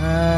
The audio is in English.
time.